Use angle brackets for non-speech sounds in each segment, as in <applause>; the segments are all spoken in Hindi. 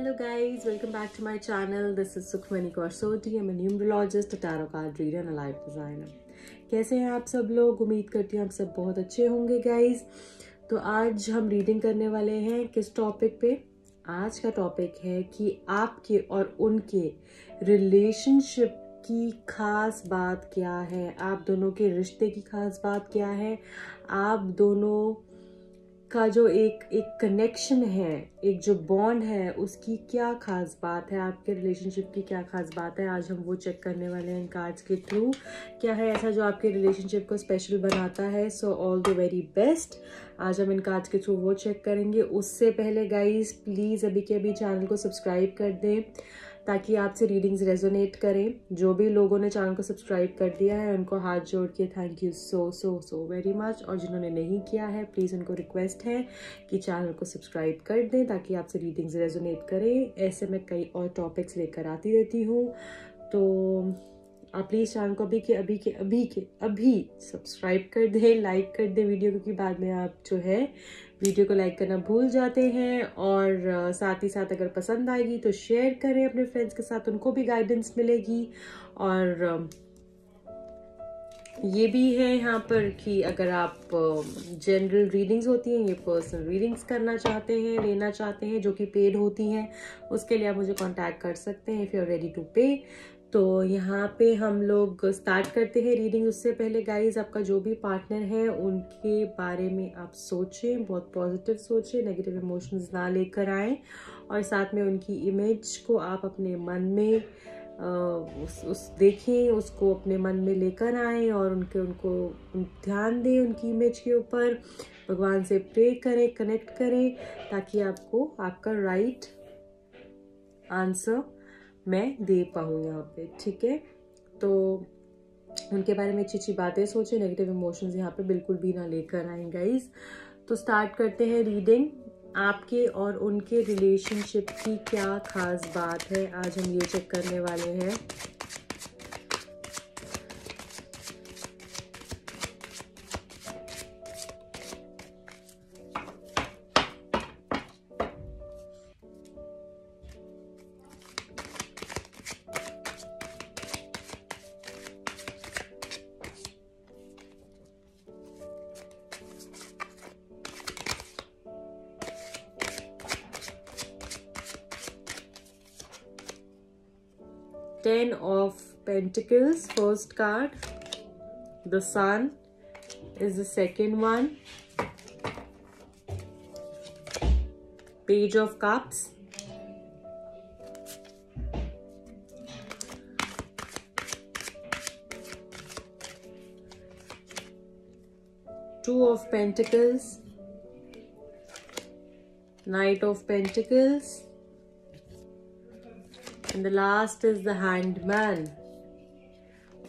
Hello guys, welcome back to my channel. This is Sukhmani Kaursoti. I'm a numerologist, a tarot card reader and a life designer. कैसे हैं आप सब लोग उम्मीद करती हूँ आप सब बहुत अच्छे होंगे गाइज़ तो आज हम रीडिंग करने वाले हैं किस टॉपिक पे आज का टॉपिक है कि आपके और उनके रिलेशनशिप की खास बात क्या है आप दोनों के रिश्ते की खास बात क्या है आप दोनों का जो एक एक कनेक्शन है, एक जो बॉन्ड है, उसकी क्या खास बात है? आपके रिलेशनशिप की क्या खास बात है? आज हम वो चेक करने वाले हैं कार्ड्स के थ्रू क्या है ऐसा जो आपके रिलेशनशिप को स्पेशल बनाता है? So all the very best आज हम इन कार्ड्स के थ्रू वो चेक करेंगे. उससे पहले गाइज़ प्लीज़ अभी के अभी चैनल को सब्सक्राइब कर दें। ताकि आपसे रीडिंग्स रेजोनेट करें। जो भी लोगों ने चैनल को सब्सक्राइब कर दिया है, उनको हाथ जोड़ के thank you so so so very much और जिन्होंने नहीं किया है प्लीज़ उनको रिक्वेस्ट है कि चैनल को सब्सक्राइब कर दें ताकि आपसे रीडिंग्स रेजोनेट करें। ऐसे मैं कई और टॉपिक्स लेकर आती रहती हूँ। तो आप प्लीज़ चैनल को अभी के अभी के अभी के, अभी सब्सक्राइब कर दें लाइक कर दें वीडियो क्योंकि बाद में आप जो है वीडियो को लाइक करना भूल जाते हैं और साथ ही साथ अगर पसंद आएगी तो शेयर करें अपने फ्रेंड्स के साथ, उनको भी गाइडेंस मिलेगी और ये भी है यहाँ पर कि अगर आप जनरल रीडिंग्स होती हैं, ये पर्सनल रीडिंग्स करना चाहते हैं, लेना चाहते हैं, जो कि पेड होती हैं, उसके लिए आप मुझे कांटेक्ट कर सकते हैं if you are ready to pay तो यहाँ पे हम लोग स्टार्ट करते हैं रीडिंग उससे पहले गाइज़ आपका जो भी पार्टनर है, उनके बारे में आप सोचें, बहुत पॉजिटिव सोचें नेगेटिव इमोशंस ना लेकर आएँ. और साथ में उनकी इमेज को आप अपने मन में उस उस, देखें, उसको अपने मन में लेकर आए और उनके, उनको ध्यान दें उनकी इमेज के ऊपर। भगवान से प्रे करें कनेक्ट करें ताकि आपको, आपका राइट आंसर मैं दे पाऊँ यहाँ पे, ठीक है? तो उनके बारे में अच्छी अच्छी बातें सोचें नेगेटिव इमोशंस यहाँ पे बिल्कुल भी ना लेकर आए गाइज़ तो स्टार्ट करते हैं रीडिंग आपके और उनके रिलेशनशिप की क्या खास बात है? आज हम ये चेक करने वाले हैं। Ten of pentacles first card. The sun is the second one. Page of cups. Two of pentacles. Knight of pentacles and the last is the hanged man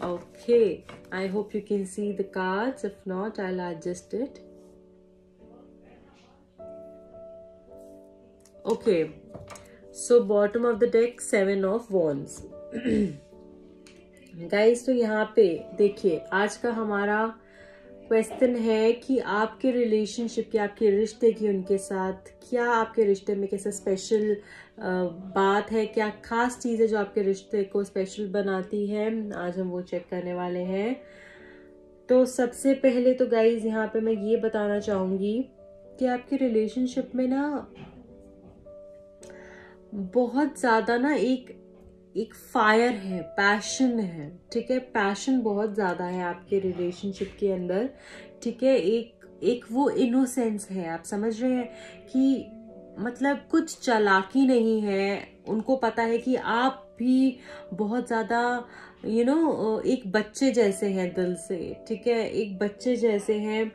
okay i hope you can see the cards if not i'll adjust it okay so bottom of the deck seven of wands guys तो यहाँ पे देखिए आज का हमारा क्वेश्चन है कि आपके रिलेशनशिप की आपके रिश्ते की उनके साथ क्या आपके रिश्ते में कैसा स्पेशल बात है क्या खास चीज़ है जो आपके रिश्ते को स्पेशल बनाती है? आज हम वो चेक करने वाले हैं। तो सबसे पहले तो गाइज़ यहाँ पे मैं ये बताना चाहूँगी कि आपके रिलेशनशिप में ना बहुत ज़्यादा ना एक एक फायर है पैशन है, ठीक है? पैशन बहुत ज़्यादा है आपके रिलेशनशिप के अंदर, ठीक है? एक एक वो इनोसेंस है, आप समझ रहे हैं कि मतलब कुछ चलाकी नहीं है। उनको पता है कि आप भी बहुत ज़्यादा यू नो एक बच्चे जैसे हैं दिल से, ठीक है? एक बच्चे जैसे हैं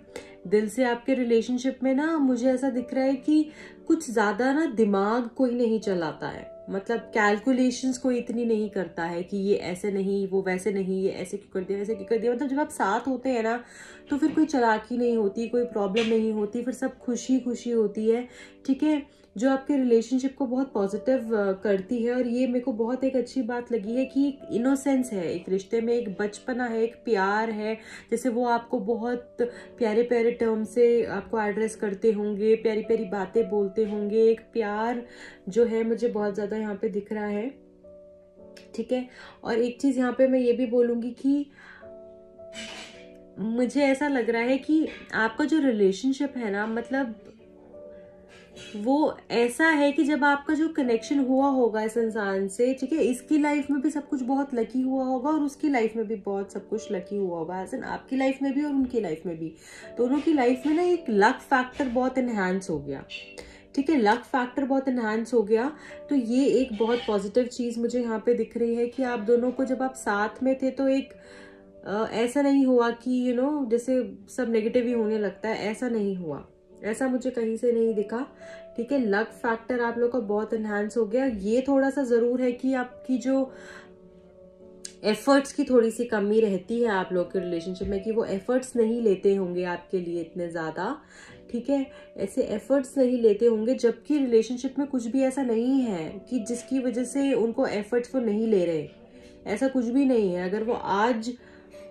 दिल से आपके रिलेशनशिप में ना, मुझे ऐसा दिख रहा है कि कुछ ज़्यादा ना दिमाग कोई नहीं चलाता है। मतलब कैलकुलेशंस को इतनी नहीं करता है कि ये ऐसे नहीं, वो वैसे नहीं, ये ऐसे क्यों कर दिया, वैसे क्यों कर दिया। मतलब जब आप साथ होते हैं ना तो फिर कोई चलाकी नहीं होती, कोई प्रॉब्लम नहीं होती, फिर सब खुशी खुशी होती है, ठीक है? जो आपके रिलेशनशिप को बहुत पॉजिटिव करती है और ये मेरे को बहुत एक अच्छी बात लगी है कि एक इनोसेंस है, एक रिश्ते में एक बचपना है, एक प्यार है। जैसे वो आपको बहुत प्यारे प्यारे टर्म से आपको एड्रेस करते होंगे प्यारी प्यारी बातें बोलते होंगे, एक प्यार जो है मुझे बहुत ज़्यादा यहाँ पे दिख रहा है। ठीक है? और एक चीज़ यहाँ पे मैं ये भी बोलूँगी कि मुझे ऐसा लग रहा है कि आपका जो रिलेशनशिप है ना मतलब वो ऐसा है कि जब आपका जो कनेक्शन हुआ होगा इस इंसान से, ठीक है? इसकी लाइफ में भी सब कुछ बहुत लकी हुआ होगा और उसकी लाइफ में भी बहुत सब कुछ लकी हुआ होगा। एज आपकी लाइफ में भी और उनकी लाइफ में भी। दोनों की लाइफ में ना एक लक फैक्टर बहुत इन्हांस हो गया। ठीक है लक फैक्टर बहुत इन्हांस हो गया। तो ये एक बहुत पॉजिटिव चीज़ मुझे यहाँ पे दिख रही है कि आप दोनों को जब आप साथ में थे तो एक आ, ऐसा नहीं हुआ कि यू you नो know, जैसे सब नेगेटिव ही होने लगता है ऐसा नहीं हुआ। ऐसा मुझे कहीं से नहीं दिखा। ठीक है लक फैक्टर आप लोग का बहुत इन्हांस हो गया। ये थोड़ा सा ज़रूर है कि आपकी जो एफर्ट्स की थोड़ी सी कमी रहती है आप लोग के रिलेशनशिप में कि वो एफर्ट्स नहीं लेते होंगे आपके लिए इतने ज़्यादा। ठीक है? ऐसे एफर्ट्स नहीं लेते होंगे, जबकि रिलेशनशिप में कुछ भी ऐसा नहीं है कि जिसकी वजह से उनको एफर्ट्स वो नहीं ले रहे। ऐसा कुछ भी नहीं है। अगर वो आज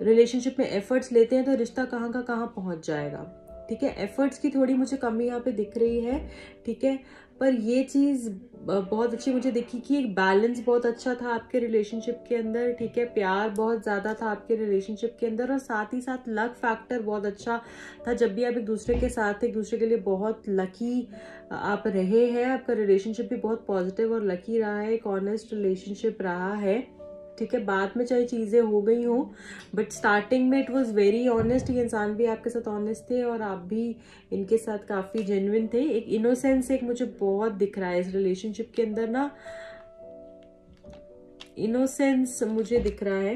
रिलेशनशिप में एफर्ट्स लेते हैं तो रिश्ता कहाँ का कहाँ पहुँच जाएगा? ठीक है? एफर्ट्स की थोड़ी मुझे कमी यहाँ पे दिख रही है। ठीक है? पर ये चीज़ बहुत अच्छी मुझे दिखी कि एक बैलेंस बहुत अच्छा था आपके रिलेशनशिप के अंदर, ठीक है? प्यार बहुत ज़्यादा था आपके रिलेशनशिप के अंदर और साथ ही साथ लक फैक्टर बहुत अच्छा था। जब भी आप एक दूसरे के साथ एक दूसरे के लिए बहुत लकी आप रहे हैं, आपका रिलेशनशिप भी बहुत पॉजिटिव और लकी रहा है, एक ऑनेस्ट रिलेशनशिप रहा है। ठीक है बाद में चाहे चीज़ें हो गई हों बट स्टार्टिंग में इट वॉज़ वेरी ऑनेस्ट ये इंसान भी आपके साथ ऑनेस्ट थे और आप भी इनके साथ काफ़ी जेन्युन थे। एक इनोसेंस एक मुझे बहुत दिख रहा है इस रिलेशनशिप के अंदर ना। इनोसेंस मुझे दिख रहा है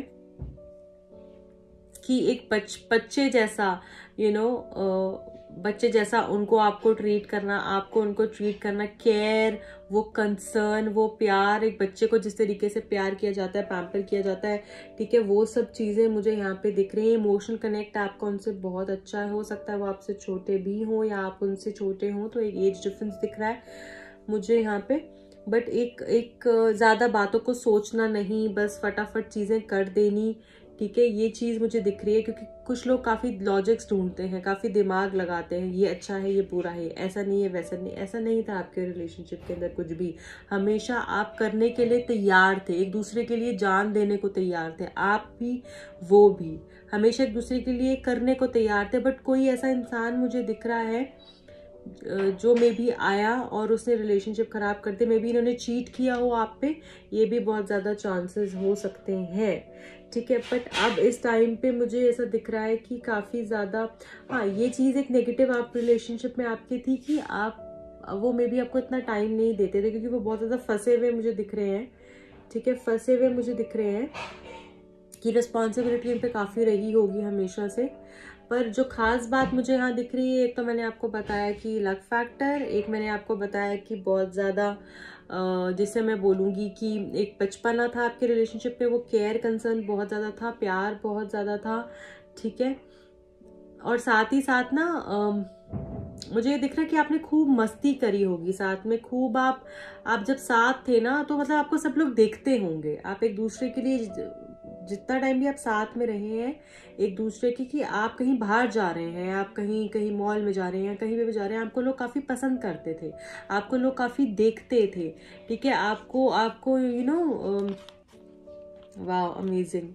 कि एक बच बच्चे जैसा यू you नो know, बच्चे जैसा उनको आपको ट्रीट करना आपको उनको ट्रीट करना केयर वो कंसर्न वो प्यार एक बच्चे को जिस तरीके से प्यार किया जाता है पैम्पर किया जाता है, ठीक है, वो सब चीज़ें मुझे यहाँ पे दिख रही हैं। इमोशनल कनेक्ट आपका उनसे बहुत अच्छा हो सकता है। वो आपसे छोटे भी हों या आप उनसे छोटे हों तो एक एज डिफरेंस दिख रहा है मुझे यहाँ पे। बट एक एक, ज़्यादा बातों को सोचना नहीं, बस फटाफट चीज़ें कर देनी ठीक है, ये चीज़ मुझे दिख रही है क्योंकि कुछ लोग काफ़ी लॉजिक्स ढूंढते हैं, काफ़ी दिमाग लगाते हैं, ये अच्छा है, ये बुरा है, ऐसा नहीं है, वैसा नहीं, ऐसा नहीं था आपके रिलेशनशिप के अंदर कुछ भी। हमेशा आप करने के लिए तैयार थे, एक दूसरे के लिए जान देने को तैयार थे, आप भी, वो भी। हमेशा एक दूसरे के लिए करने को तैयार थे बट कोई ऐसा इंसान मुझे दिख रहा है जो मे भी आया और उसने रिलेशनशिप ख़राब कर दिया मे भी इन्होंने चीट किया हो आप पे, ये भी बहुत ज़्यादा चांसेस हो सकते हैं। ठीक है बट अब इस टाइम पे मुझे ऐसा दिख रहा है कि काफ़ी ज़्यादा हाँ ये चीज़ एक नेगेटिव आप रिलेशनशिप में आपकी थी कि आप, वो मे भी आपको इतना टाइम नहीं देते थे क्योंकि वो बहुत ज़्यादा फंसे हुए मुझे दिख रहे हैं, ठीक है, फंसे हुए मुझे दिख रहे हैं कि रिस्पॉन्सिबिलिटी इन पर काफ़ी रही होगी हमेशा से। पर जो खास बात मुझे यहाँ दिख रही है, एक तो मैंने आपको बताया कि लक फैक्टर एक मैंने आपको बताया कि बहुत ज़्यादा जिससे मैं बोलूँगी कि एक बचपना था आपके रिलेशनशिप में वो केयर कंसर्न बहुत ज़्यादा था, प्यार बहुत ज़्यादा था, ठीक है? और साथ ही साथ ना मुझे ये दिख रहा है कि आपने खूब मस्ती करी होगी साथ में, खूब आप आप जब साथ थे ना तो मतलब आपको सब लोग देखते होंगे। आप एक दूसरे के लिए जितना टाइम भी आप साथ में रहे हैं, एक दूसरे की कि आप कहीं बाहर जा रहे हैं, आप कहीं कहीं मॉल में जा रहे हैं कहीं भी जा रहे हैं, आपको लोग काफ़ी पसंद करते थे। आपको लोग काफ़ी देखते थे, ठीक है? आपको आपको यू नो वाह अमेजिंग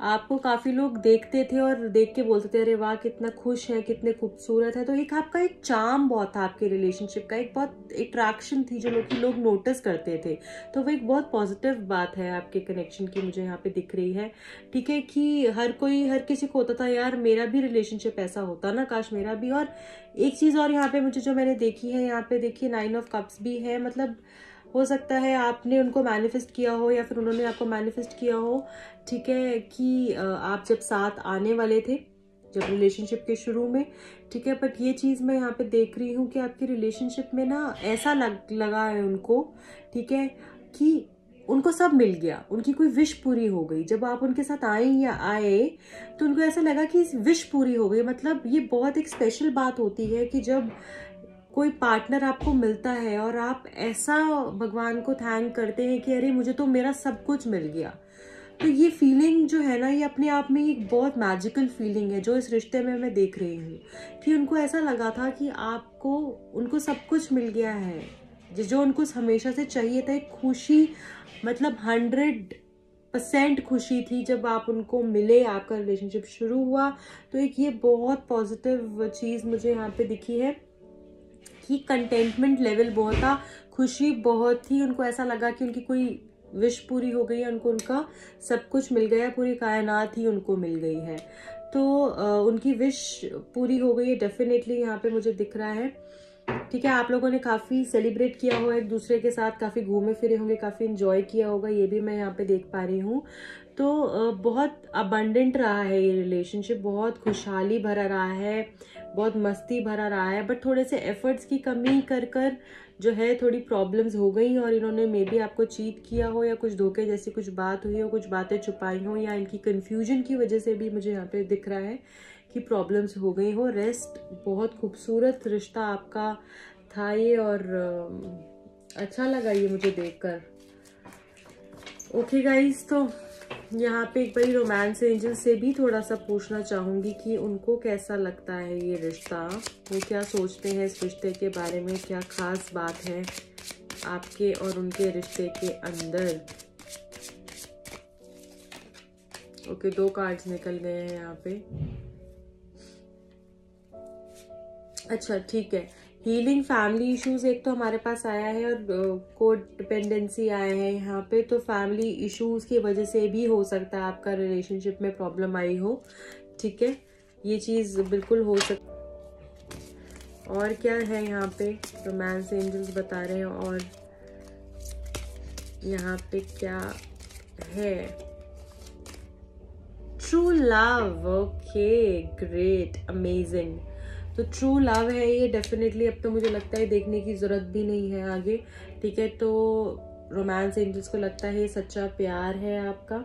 आपको काफ़ी लोग देखते थे और देख के बोलते थे, अरे वाह, कितना खुश है, कितने खूबसूरत है। तो एक आपका एक चाम बहुत था आपके रिलेशनशिप का, एक बहुत अट्रैक्शन थी जो लोग लोग नोटिस करते थे। तो वो एक बहुत पॉजिटिव बात है आपके कनेक्शन की मुझे यहाँ पे दिख रही है। ठीक है कि हर कोई, हर किसी को होता था, यार, मेरा भी रिलेशनशिप ऐसा होता ना, काश मेरा भी। और एक चीज़ और यहाँ पे मुझे, जो मैंने देखी है, यहाँ पे देखिए नाइन ऑफ़ कप्स भी है मतलब हो सकता है आपने उनको मैनिफेस्ट किया हो या फिर उन्होंने आपको मैनिफेस्ट किया हो, ठीक है, कि आप जब साथ आने वाले थे, जब रिलेशनशिप के शुरू में, ठीक है बट ये चीज़ मैं यहाँ पे देख रही हूँ कि आपकी रिलेशनशिप में ना ऐसा लग, लगा है उनको, ठीक है, कि उनको सब मिल गया, उनकी कोई विश पूरी हो गई। जब आप उनके साथ आए या आए तो उनको ऐसा लगा कि विश पूरी हो गई। मतलब ये बहुत एक स्पेशल बात होती है कि जब कोई पार्टनर आपको मिलता है और आप ऐसा भगवान को थैंक करते हैं कि अरे मुझे तो मेरा सब कुछ मिल गया। तो ये फीलिंग जो है ना, ये अपने आप में एक बहुत मैजिकल फीलिंग है जो इस रिश्ते में मैं देख रही हूँ कि उनको ऐसा लगा था कि आपको, उनको सब कुछ मिल गया है। जो उनको हमेशा से चाहिए था, एक खुशी मतलब हंड्रेड परसेंट खुशी थी जब आप उनको मिले, आपका रिलेशनशिप शुरू हुआ। तो एक ये बहुत पॉजिटिव चीज़ मुझे यहाँ पे दिखी है। कि कंटेंटमेंट लेवल बहुत था। खुशी बहुत थी। उनको ऐसा लगा कि उनकी कोई विश पूरी हो गई है। उनको उनका सब कुछ मिल गया पूरी कायनात ही उनको मिल गई है। तो उनकी विश पूरी हो गई है। डेफिनेटली यहाँ पे मुझे दिख रहा है। ठीक है, आप लोगों ने काफ़ी सेलिब्रेट किया होगा एक दूसरे के साथ। काफ़ी घूमे फिरे होंगे, काफ़ी इंजॉय किया होगा। ये भी मैं यहाँ पे देख पा रही हूँ। तो बहुत अबंडेंट रहा है ये रिलेशनशिप बहुत खुशहाली भरा रहा है, बहुत मस्ती भरा रहा है बट थोड़े से एफर्ट्स की कमी कर कर जो है थोड़ी प्रॉब्लम्स हो गई और इन्होंने मे बी आपको चीट किया हो या कुछ धोखे जैसी कुछ बात हुई हो, कुछ बातें छुपाई हो या इनकी कन्फ्यूज़न की वजह से भी मुझे यहाँ पे दिख रहा है कि प्रॉब्लम्स हो गई हो। रेस्ट बहुत खूबसूरत रिश्ता आपका था ये और अच्छा लगा ये मुझे देखकर। ओके गाइस तो यहाँ पे एक बारी रोमांस एंजल से भी थोड़ा सा पूछना चाहूँगी कि उनको कैसा लगता है ये रिश्ता? वो क्या सोचते हैं इस रिश्ते के बारे में? क्या खास बात है आपके और उनके रिश्ते के अंदर? ओके okay, दो कार्ड्स निकल गए हैं यहाँ पे। अच्छा ठीक है। हीलिंग फैमिली इश्यूज़ एक तो हमारे पास आया है और को डिपेंडेंसी आया है यहाँ पे तो फैमिली इश्यूज़ की वजह से भी हो सकता है आपका रिलेशनशिप में प्रॉब्लम आई हो। ठीक है? ये चीज़ बिल्कुल हो सकती और क्या है यहाँ पे? रोमांस एंजल्स बता रहे हैं और यहाँ पे क्या है? True love okay great amazing तो ट्रू लव है ये डेफिनेटली अब तो मुझे लगता है देखने की ज़रूरत भी नहीं है आगे, ठीक है? तो रोमांस एंजल्स को लगता है ये सच्चा प्यार है आपका,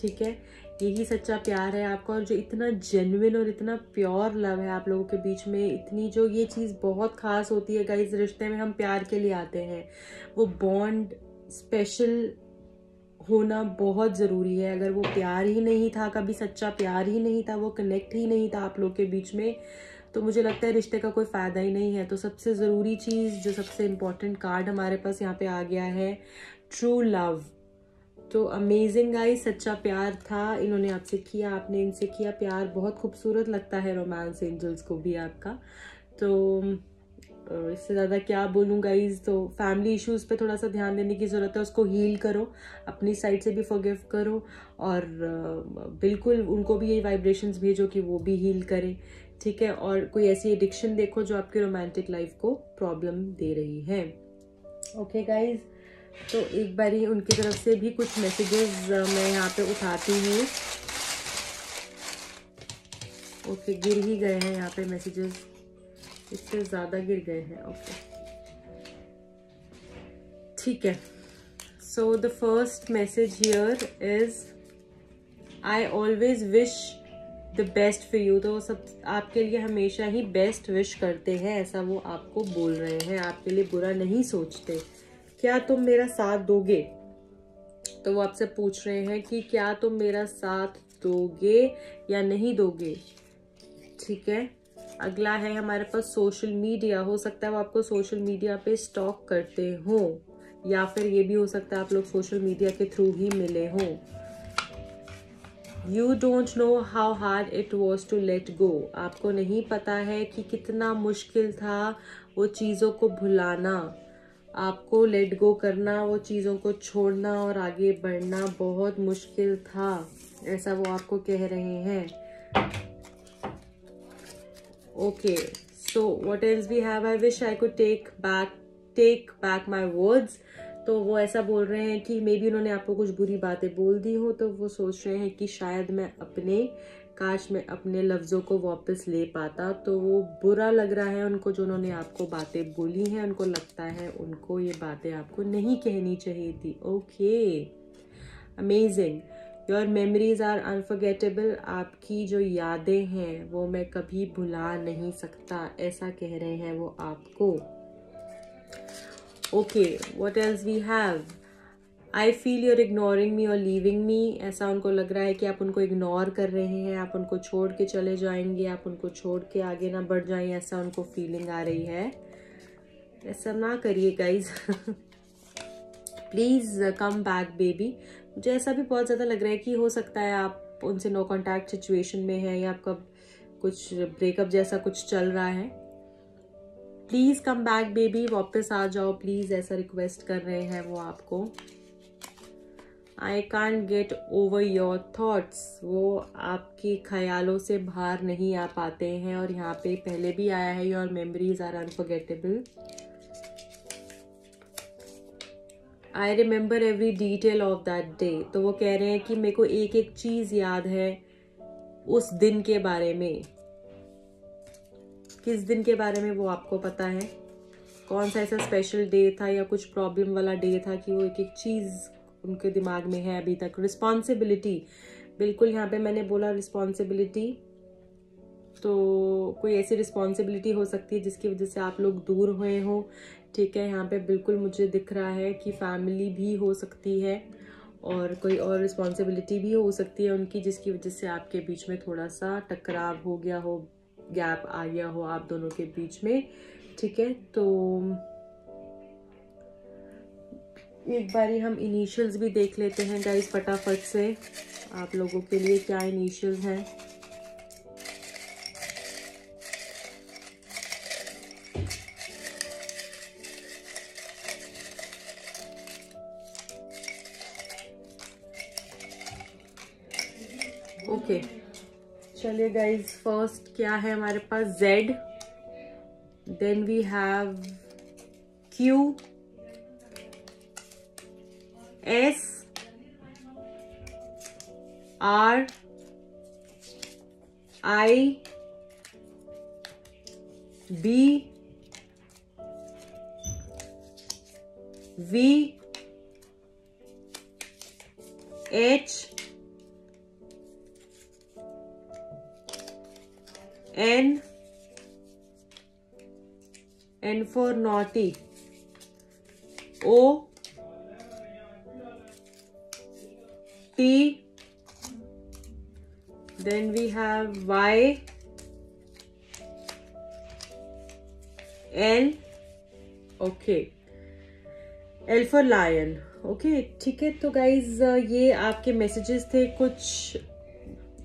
ठीक है? यही सच्चा प्यार है आपका और जो इतना जेन्युइन और इतना प्योर लव है आप लोगों के बीच में, इतनी जो ये चीज़ बहुत खास होती है गाइस रिश्ते में हम प्यार के लिए आते हैं। वो बॉन्ड स्पेशल होना बहुत ज़रूरी है। अगर वो प्यार ही नहीं था, कभी सच्चा प्यार ही नहीं था, वो कनेक्ट ही नहीं था आप लोग के बीच में तो मुझे लगता है रिश्ते का कोई फ़ायदा ही नहीं है। तो सबसे ज़रूरी चीज़, जो सबसे इंपॉर्टेंट कार्ड हमारे पास यहाँ पे आ गया है ट्रू लव तो अमेजिंग आई सच्चा प्यार था, इन्होंने आपसे किया, आपने इनसे किया प्यार। बहुत खूबसूरत लगता है रोमांस एंजल्स को भी आपका। तो इससे ज़्यादा क्या बोलूँ गाइज़ तो फैमिली इश्यूज़ पे थोड़ा सा ध्यान देने की ज़रूरत है, उसको हील करो, अपनी साइड से भी फॉरगिव करो और बिल्कुल उनको भी यही वाइब्रेशंस भेजो कि वो भी हील करें, ठीक है? और कोई ऐसी एडिक्शन देखो जो आपकी रोमांटिक लाइफ को प्रॉब्लम दे रही है। ओके गाइज़ तो एक बार ही उनकी तरफ़ से भी कुछ मैसेजेस मैं यहाँ पे उठाती हूँ। ओके गिर ही गए हैं यहाँ पे मैसेजेस इससे ज़्यादा गिर गए हैं ओके ठीक है. So the first message here is I always wish the best for you तो सब, आपके लिए हमेशा ही बेस्ट विश करते हैं, ऐसा वो आपको बोल रहे हैं. आपके लिए बुरा नहीं सोचते. क्या तुम मेरा साथ दोगे? तो वो आपसे पूछ रहे हैं कि क्या तुम मेरा साथ दोगे या नहीं दोगे? ठीक है. अगला है हमारे पास सोशल मीडिया हो सकता है वो आपको सोशल मीडिया पे स्टॉक करते हो, या फिर ये भी हो सकता है आप लोग सोशल मीडिया के थ्रू ही मिले हो। You don't know how hard it was to let go आपको नहीं पता है कि कितना मुश्किल था वो चीज़ों को भुलाना। आपको लेट गो करना, वो चीज़ों को छोड़ना और आगे बढ़ना बहुत मुश्किल था, ऐसा वो आपको कह रहे हैं। Okay, so what else we have? I wish i could take back take back my words. तो वो ऐसा बोल रहे हैं कि मे बी उन्होंने आपको कुछ बुरी बातें बोल दी हो तो वो सोच रहे हैं कि शायद मैं अपने काश मैं अपने लफ्ज़ों को वापस ले पाता। तो वो बुरा लग रहा है उनको जो उन्होंने आपको बातें बोली हैं, उनको लगता है उनको ये बातें आपको नहीं कहनी चाहिए थी। Okay amazing your memories are unforgettable आपकी जो यादें हैं, वो मैं कभी भुला नहीं सकता। ऐसा कह रहे हैं वो आपको। Okay what else we have I feel you're ignoring me और लीविंग मी ऐसा उनको लग रहा है कि आप उनको इग्नोर कर रहे हैं, आप उनको छोड़ के चले जाएँगे, आप उनको छोड़ के आगे ना बढ़ जाएँ, ऐसा उनको फीलिंग आ रही है। ऐसा ना करिए guys <laughs> please come back baby मुझे ऐसा भी बहुत ज़्यादा लग रहा है कि हो सकता है आप उनसे नो कॉन्टैक्ट सिचुएशन में है या आपका कुछ ब्रेकअप जैसा कुछ चल रहा है। प्लीज़ कम बैक बेबी वापस आ जाओ प्लीज़ ऐसा रिक्वेस्ट कर रहे हैं वो आपको। I can't get over your thoughts वो आपके ख्यालों से बाहर नहीं आ पाते हैं और यहाँ पे पहले भी आया है your memories are unforgettable I remember every detail of that day तो वो कह रहे हैं कि मेरे को एक एक चीज़ याद है उस दिन के बारे में। किस दिन के बारे में वो आपको पता है? कौन सा ऐसा स्पेशल डे था या कुछ प्रॉब्लम वाला डे था कि वो एक एक चीज़ उनके दिमाग में है अभी तक? रिस्पॉन्सिबिलिटी बिल्कुल यहाँ पे मैंने बोला रिस्पॉन्सिबिलिटी तो कोई ऐसी रिस्पॉन्सिबिलिटी हो सकती है जिसकी वजह से आप लोग दूर हुए हो ठीक है, यहाँ पे बिल्कुल मुझे दिख रहा है कि फैमिली भी हो सकती है और कोई और रिस्पॉन्सिबिलिटी भी हो सकती है उनकी, जिसकी वजह से आपके बीच में थोड़ा सा टकराव हो गया हो गैप आ गया हो आप दोनों के बीच में, ठीक है? तो एक बारी हम इनिशियल्स भी देख लेते हैं गाइस फटाफट से, आप लोगों के लिए क्या इनिशियल्स हैं? चलिए गाइस फ़र्स्ट क्या है हमारे पास? Z then we have Q S R I B V H N N for naughty O T. Then we have Y. L. Okay. L for lion. Okay ठीक है तो गाइज़ ये आपके मैसेजेस थे कुछ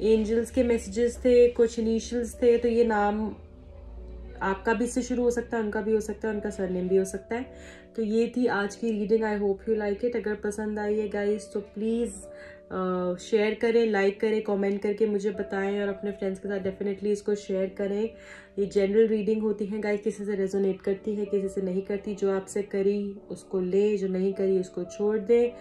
एंजल्स के मैसेजेस थे, कुछ इनिशियल्स थे तो ये नाम आपका भी इससे शुरू हो सकता है, उनका भी हो सकता है, उनका सरनेम भी हो सकता है। तो ये थी आज की reading I hope you like it अगर पसंद आई है गाइज़ तो प्लीज़ शेयर करें लाइक करें कमेंट करके मुझे बताएँ और अपने फ्रेंड्स के साथ डेफिनेटली इसको शेयर करें। ये जनरल रीडिंग होती है गाइस किसी से रेजोनेट करती है, किसी से नहीं करती, जो आपसे करी, उसको ले, जो नहीं करी, उसको छोड़ दें।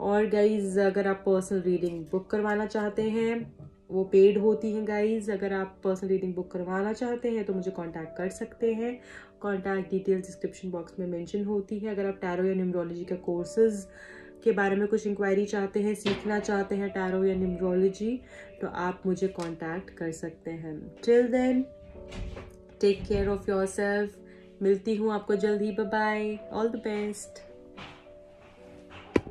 और गाइज़ अगर आप पर्सनल रीडिंग बुक करवाना चाहते हैं वो पेड होती हैं गाइज़ अगर आप पर्सनल रीडिंग बुक करवाना चाहते हैं तो मुझे कांटेक्ट कर सकते हैं। कांटेक्ट डिटेल्स डिस्क्रिप्शन बॉक्स में मेंशन होती है। अगर आप टैरो या न्यूमरोलॉजी का कोर्सेज़ के बारे में कुछ इंक्वायरी चाहते हैं, सीखना चाहते हैं टैरो या न्यूमरोलॉजी तो आप मुझे कांटेक्ट कर सकते हैं। Till then take care of yourself मिलती हूँ आपको जल्द ही. Bye all the best